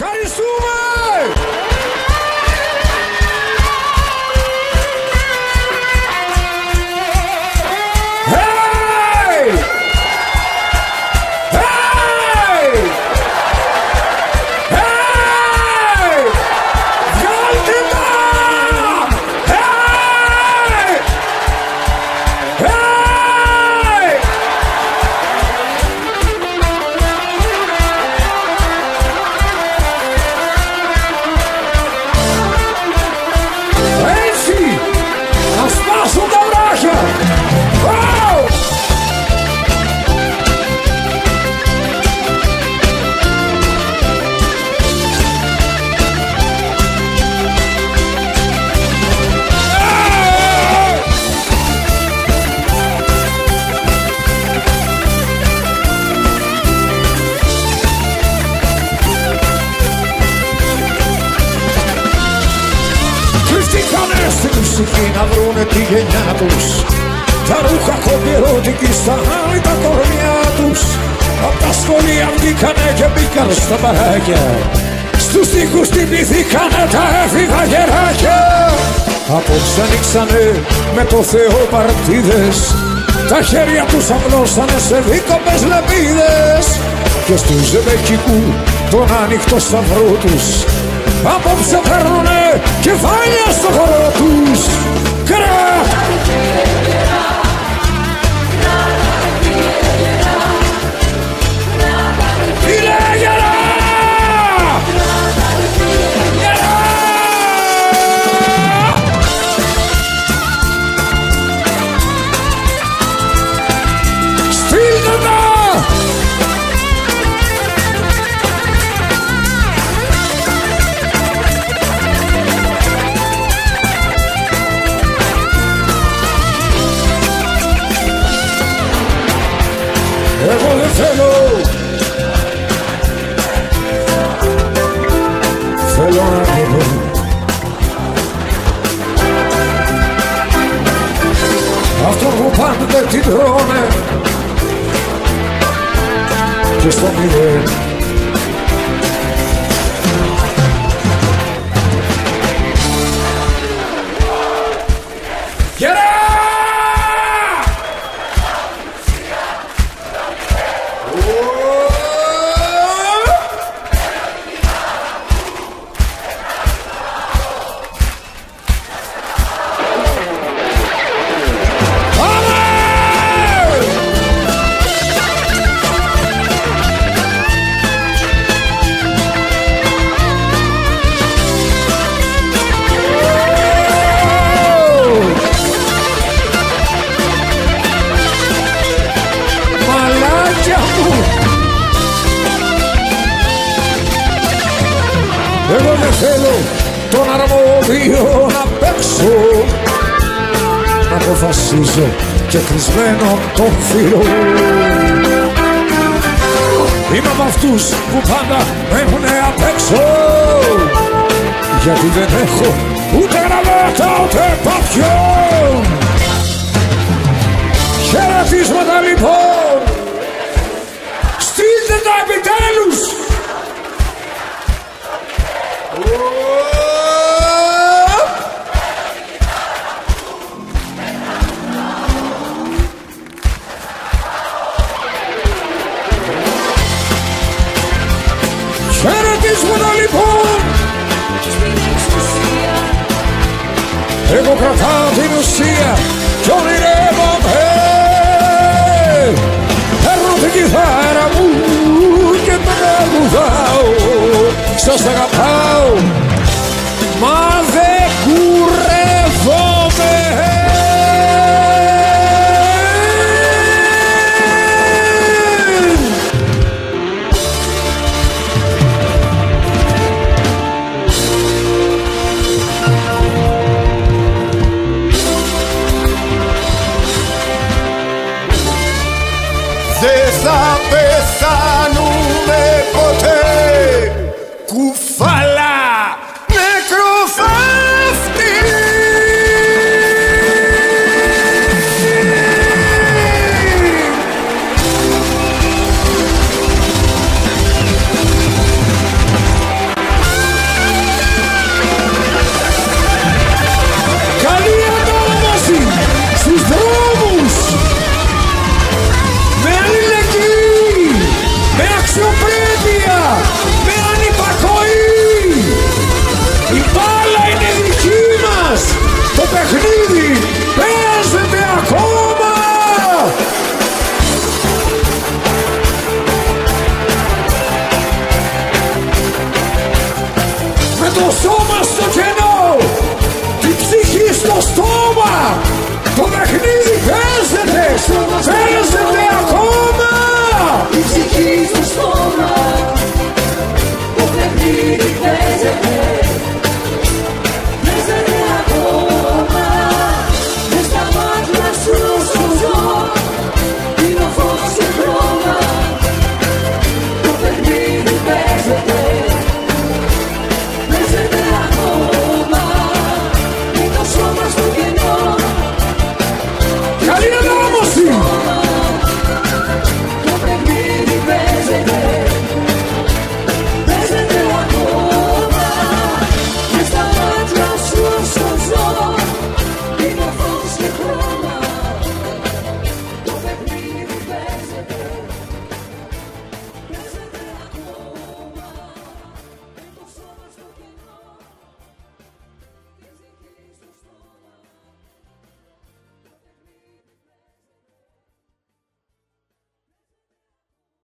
Carisuma! Κρυφτήκανε στη μουσική να βρούνε τη γενιά τους. Τα ρούχα κομπιερώτικοι στα άλλη τα κορμιά τους. Απ' τα σχολεία βγήκανε και μπήκαν στα μπαράκια. Στους τοίχους τυπηθήκανε τα έφηβα γεράκια. Απόψε ανοίξανε με το Θεό παρτίδες. Τα χέρια τους απλώσανε σε δίκοπες λεπίδες. Και στους ζεμπεκικούς τον άνοιχτο σταυρό τους Απόψε φέρνουνε κεφάλια στο χώρο τους Κρα! Εγώ δεν θέλω Θέλω να το δω Αυτό που πάντοτε την τρώνε Και στο μηδέν αρμόδιο να παίξω. Να αποφασίζω και κλεισμένο το φύλλο Είμαι από αυτούς που πάντα μένουνε απ' έξω. Γιατί δεν έχω ούτε γραβάτα ούτε παπιόν Χαιρετίσματα λοιπόν. Στείλτε τα επιτέλους Χαιρετίσματα λοιπόν Εγώ κρατάω την ουσία κι ονειρεύομαι. Παίρνω την κιθάρα μου και τα τραγουδάω Σας αγαπάω. Μα δεν Pensa, pensa no